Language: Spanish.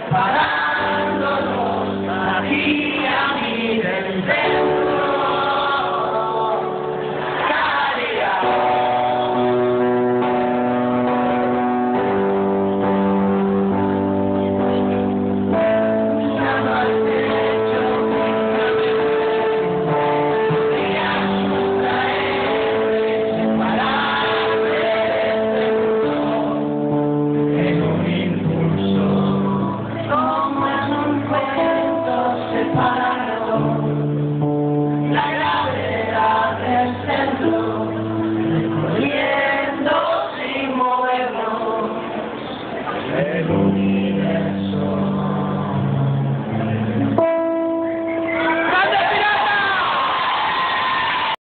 para la gravedad del centro, corriendo sin movernos en un...